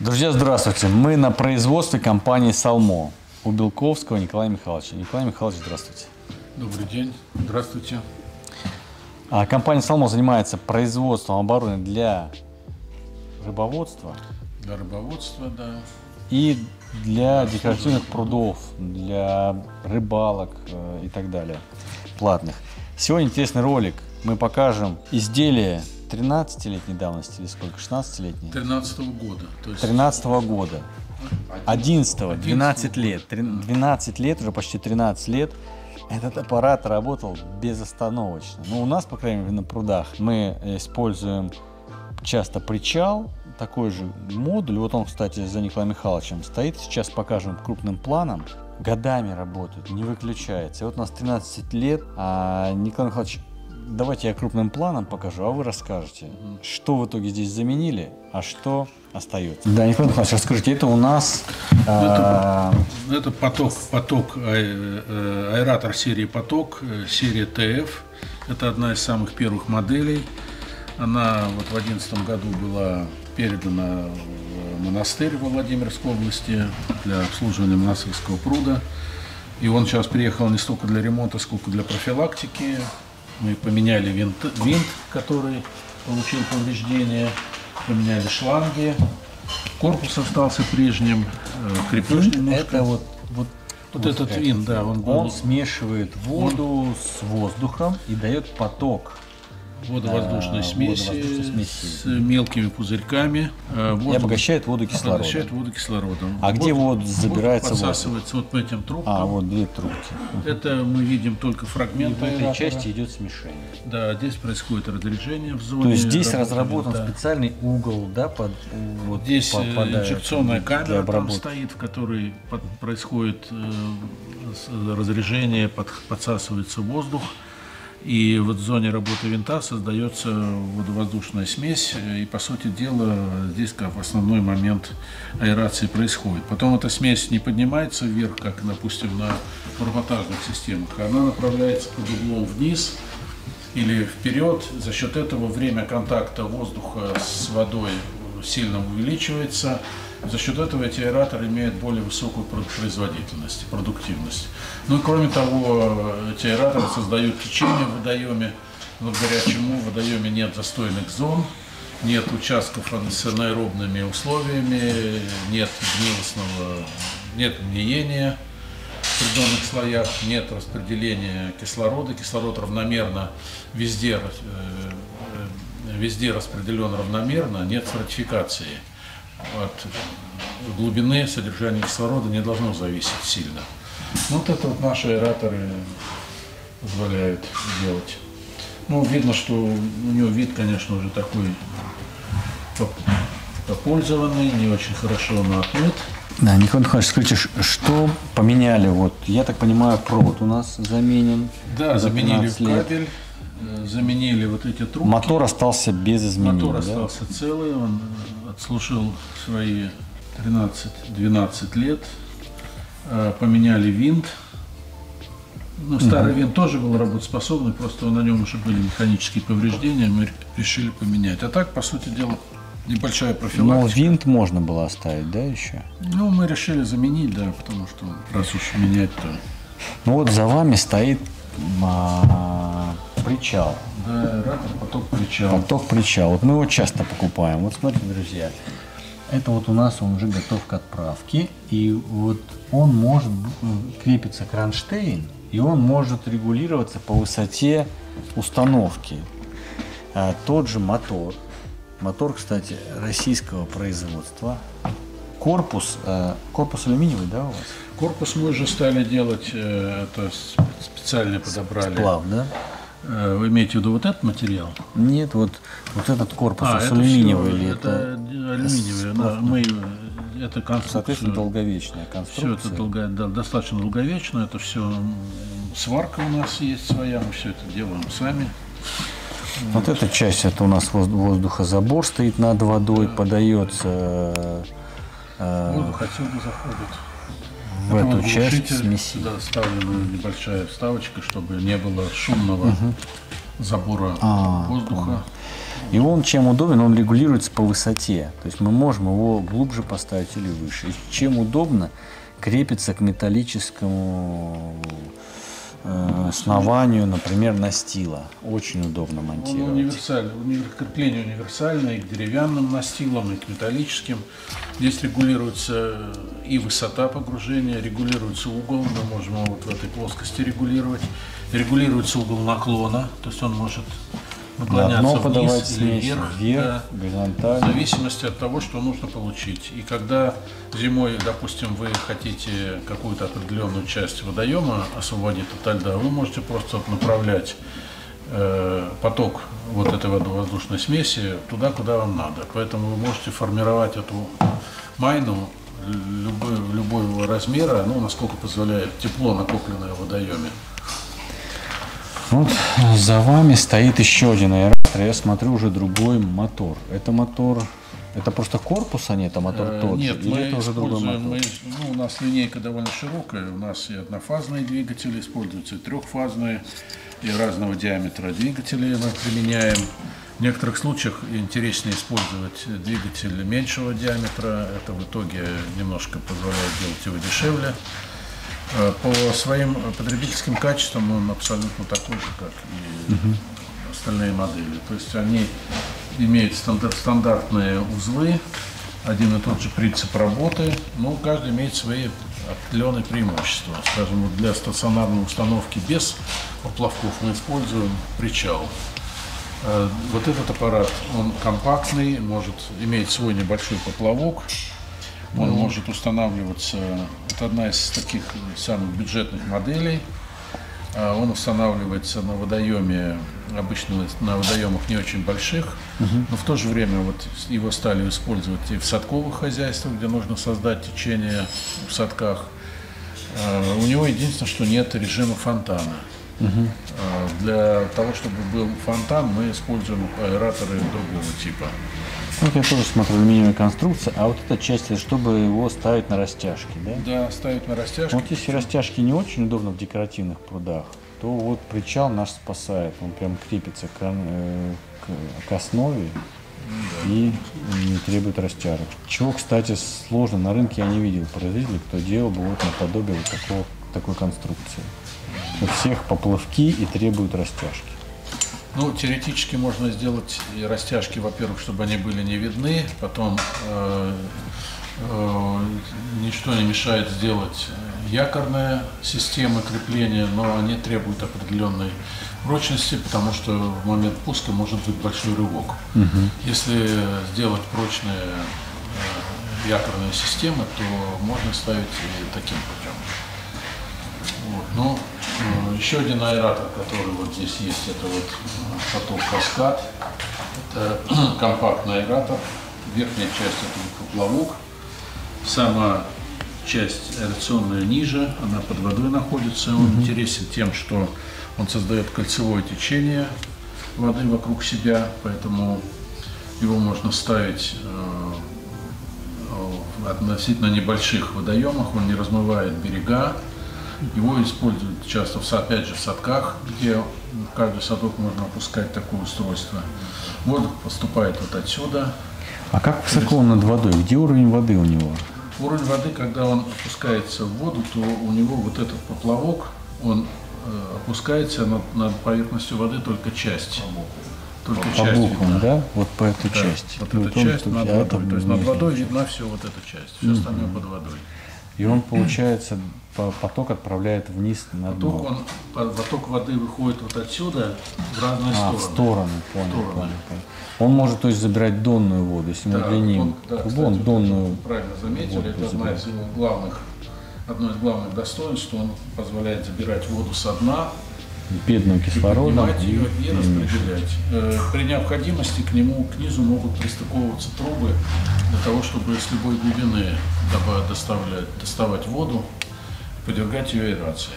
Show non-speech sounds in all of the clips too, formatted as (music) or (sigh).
Друзья, здравствуйте. Мы на производстве компании «Салмо» у Белковского Николая Михайловича. Николай Михайлович, здравствуйте. Добрый день. Здравствуйте. А компания «Салмо» занимается производством оборудования для рыбоводства Для рыбоводства, да. и для декоративных прудов, для рыбалок э, и так далее, платных. Сегодня интересный ролик. Мы покажем изделие 13-летней давности или сколько? 16-летней? 13 года. То есть 13 года. 11 12 лет. Три- 12 лет, уже почти 13 лет. Этот аппарат работал безостановочно. Ну, у нас, по крайней мере, на прудах мы используем часто причал, такой же модуль. Вот он, кстати, за Николаем Михайловичем стоит. Сейчас покажем крупным планом. Годами работает, не выключается. И вот у нас 13 лет. А Николай Михайлович, давайте я крупным планом покажу, а вы расскажете, что в итоге здесь заменили, а что остается. Да, Николай Михайлович, расскажите, это у нас... а, это поток, поток ай- э, аэратор серии поток, э, серия ТФ. Это одна из самых первых моделей. Она вот в 2011 году была передана в монастырь во Владимирской области для обслуживания монастырского пруда. И он сейчас приехал не столько для ремонта, сколько для профилактики. Мы поменяли винт, винт который получил повреждение, поменяли шланги. Корпус остался прежним, э, крепеж немножко. это вот, вот, Вот этот это. винт, да, он был Он смешивает воду с воздухом и дает поток. Водовоздушной а, смеси, водовоздушной смеси. с мелкими пузырьками. э, И воздух обогащает воду кислородом. обогащает воду кислородом. А где вот забирается воздух? подсасывается вот по этим трубкам. А, вот две трубки. Это мы видим только И фрагмент в этой части идет смешение. Да, здесь происходит разряжение в зоне. То есть здесь разработан винта. специальный угол, да, под вот Здесь э, инжекционная камера там стоит, в которой под- происходит э, разряжение, под- подсасывается воздух. И вот в зоне работы винта создается водовоздушная смесь. И, по сути дела, здесь как основной момент аэрации происходит. Потом эта смесь не поднимается вверх, как, допустим, на турботажных системах, она направляется под углом вниз или вперед. За счет этого время контакта воздуха с водой сильно увеличивается. За счет этого эти аэраторы имеют более высокую про- производительность, продуктивность. Ну и кроме того, эти аэраторы создают течение в водоеме, благодаря чему в водоеме нет застойных зон, нет участков с анаэробными условиями, нет гнилостного, нет гниения в определенных слоях, нет распределения кислорода, кислород равномерно везде, э, э, везде распределен равномерно, нет стратификации. От глубины содержания кислорода не должно зависеть сильно. Ну, Вот это вот наши аэраторы позволяют делать. Ну, видно, что у него вид, конечно, уже такой поп- попользованный, не очень хорошо он отмыт. Да, Николай Михайлович, скажите, что поменяли? Вот, я так понимаю, провод у нас заменен. Да, за заменили 13 лет. кабель, заменили вот эти трубки. Мотор остался без изменений. Мотор да? остался целый, он э, отслужил свои 13-12 лет. Э, Поменяли винт. Ну, старый винт тоже был работоспособный, просто на нем уже были механические повреждения, мы решили поменять. А так, по сути дела, небольшая Но профилактика. винт можно было оставить, да, еще? Ну, мы решили заменить, да, потому что раз уж менять, то... Ну вот за вами стоит а, причал. Да, аэратор, поток причал. Поток причал. Вот мы его часто покупаем. Вот смотрите, друзья. Это вот у нас он уже готов к отправке. И вот он может м, крепится кронштейн, и он может регулироваться по высоте установки. А, тот же мотор. Мотор, кстати, российского производства. Корпус, э, корпус алюминиевый, да, у вас? Корпус мы уже стали делать, э, это специально подобрали. Плав, да? Э, Вы имеете в виду вот этот материал? Нет, вот, вот этот корпус А, это алюминиевый или это, это, алюминиевый. да, мы э, это конструкцию. соответственно, долговечная Все конструкция. это долго, да, достаточно долговечно. Это все сварка у нас есть своя. Мы все это делаем сами. Вот эта часть, это у нас воз- воздухозабор стоит над водой, подается э, Воздух отсюда заходит. В Это эту часть смеси. Сюда вставлена небольшая вставочка, чтобы не было шумного забора А, воздуха. И он чем удобен, он регулируется по высоте. То есть мы можем его глубже поставить или выше. И чем удобно, крепится к металлическому основанию, например, настила. Очень удобно Он монтировать. универсальный, уни- крепление универсальное и к деревянным настилам, и к металлическим. Здесь регулируется и высота погружения, регулируется угол, мы можем его вот в этой плоскости регулировать. Регулируется угол наклона, то есть он может На наклоняться дно вниз подавать или смесь вверх. вверх, да. В горизонтально. зависимости от того, что нужно получить. И когда зимой, допустим, вы хотите какую-то определенную часть водоема освободить от льда, вы можете просто направлять э, поток вот этой водовоздушной смеси туда, куда вам надо. Поэтому вы можете формировать эту майну любой, любого размера, ну, насколько позволяет тепло, накопленное в водоеме. Вот за вами стоит еще один аэратор. Я смотрю уже другой мотор. Это мотор. Это просто корпус, а не это мотор Э, тот же? Нет, Или мы это уже другой мотор? мы- ну, у нас линейка довольно широкая, у нас и однофазные двигатели используются, и трехфазные, и разного диаметра двигатели мы применяем. В некоторых случаях интереснее использовать двигатель меньшего диаметра, это в итоге немножко позволяет делать его дешевле. Э, По своим потребительским качествам он абсолютно такой же, как и остальные модели. То есть они имеют стандар- стандартные узлы, один и тот же принцип работы, но каждый имеет свои определенные преимущества. Скажем, вот для стационарной установки без поплавков мы используем причал. Э, Вот этот аппарат, он компактный, может иметь свой небольшой поплавок, он может устанавливаться, это одна из таких самых бюджетных моделей. А, Он устанавливается на водоеме, обычно на водоемах не очень больших, но в то же время вот его стали использовать и в садковых хозяйствах, где нужно создать течение в садках. А, У него единственное, что нет режима фонтана. А, Для того, чтобы был фонтан, мы используем аэраторы другого типа. Вот я тоже смотрю алюминиевая конструкция, а вот эта часть, чтобы его ставить на растяжки, да? Да, ставить на растяжку. Вот если растяжки не очень удобно в декоративных прудах, то вот причал наш спасает. Он прям крепится к, э, к- к основе и не требует растяжек. Чего, кстати, сложно. На рынке я не видел производителей, кто делал бы вот наподобие вот такого, такой конструкции. У всех поплавки и требуют растяжки. Ну, теоретически можно сделать и растяжки, во-первых, чтобы они были не видны, потом э, э, ничто не мешает сделать якорная система крепления, но они требуют определенной прочности, потому что в момент пуска может быть большой рывок. Если сделать прочные э, якорные системы, то можно ставить и таким путем. Вот. Ну, э, еще один аэратор, который вот здесь есть, это вот э, поток каскад. Это (clears throat) компактный аэратор. Верхняя часть это поплавок. Сама часть аэрационная ниже, она под водой находится. Он интересен тем, что он создает кольцевое течение воды вокруг себя, поэтому его можно ставить э, в относительно небольших водоемах, он не размывает берега. Его используют часто, в, опять же, в садках, где в каждый садок можно опускать такое устройство. Воздух поступает вот отсюда. А как высоко он над водой? Где уровень воды у него? Уровень воды, когда он опускается в воду, то у него вот этот поплавок, он э, опускается над, над поверхностью воды только часть. Только По часть буквам, видна. да? Вот по этой Да, части. Вот И эта часть над водой. То есть над водой часть. видна все вот эта часть, все остальное под водой. И он, получается, по- поток отправляет вниз на дно. Поток, он, по- поток воды выходит вот отсюда в разные А, в стороны. сторону, понял, стороны. понял, понял. Он может, то есть, забирать донную воду, если мы Да, удлиним он- да, трубу, кстати, он вот донную... правильно заметили, это одна из его главных, одно из главных достоинств, что он позволяет забирать воду со дна, бедным кислородом. поднимать ее и распределять. Э, При необходимости к нему, к низу могут пристыковываться трубы для того, чтобы с любой глубины доставлять, доставать воду, подвергать ее аэрации.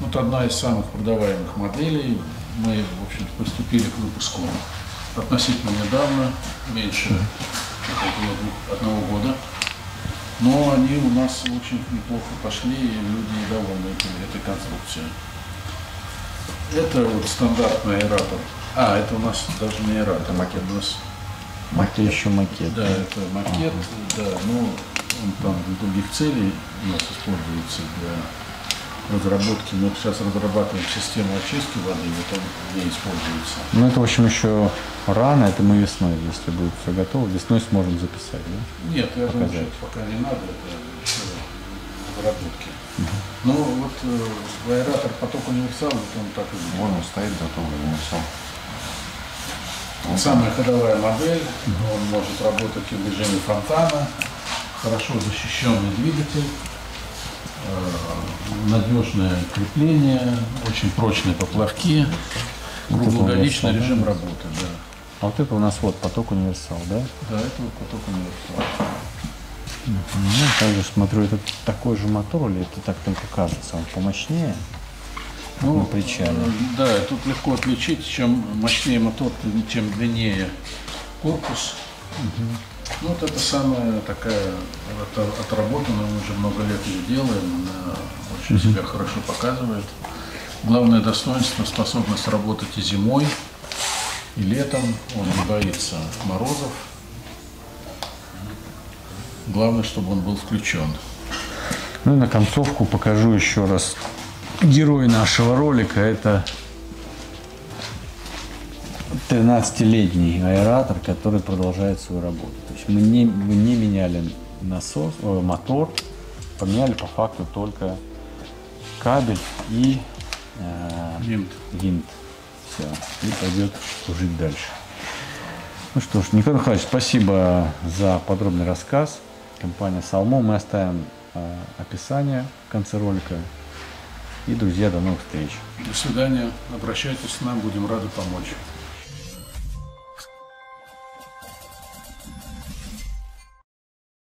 Вот одна из самых продаваемых моделей. Мы, в общем приступили к выпуску относительно недавно, меньше около одного года. Но они у нас очень неплохо пошли, и люди довольны этой конструкцией. Это вот стандартный аэратор А, это у нас даже не аэратор. Макет у нас Это еще макет. Да, это макет, да, ну, он там для других целей у нас используется для разработки. Мы сейчас разрабатываем систему очистки воды, вот он где используется. Ну, это, в общем, еще рано, это мы весной, если будет все готово, весной сможем записать, да? Нет, я думаю, Показать. что пока не надо, это еще разработки. Ну, вот э, аэратор поток универсал, вот он так и будет. Вон он стоит готовый, ну все. Самая ходовая модель, он может работать и в режиме фонтана, хорошо защищенный двигатель, э, надежное крепление, очень прочные поплавки, круглогодичный универсал, режим работы. Да. А вот это у нас вот поток универсал, да? Да, это вот поток универсал. Ну, также смотрю, это такой же мотор или это так только кажется? Он помощнее? на причале. э, Да, тут легко отличить, чем мощнее мотор, чем длиннее корпус. Ну, вот это самая такая это отработанная, мы уже много лет ее делаем, она очень себя хорошо показывает. Главное достоинство – способность работать и зимой, и летом. Он не боится морозов. Главное, чтобы он был включен. Ну и на концовку покажу еще раз герой нашего ролика. Это 13-летний аэратор, который продолжает свою работу. То есть мы не, мы не меняли насос, э, мотор, поменяли по факту только кабель и э, Винт. винт. Все. И пойдет служить дальше. Ну что ж, Николай Михайлович, спасибо за подробный рассказ. Компания Салмо. Мы оставим э, описание в конце ролика. И, друзья, до новых встреч. До свидания. Обращайтесь к нам, будем рады помочь.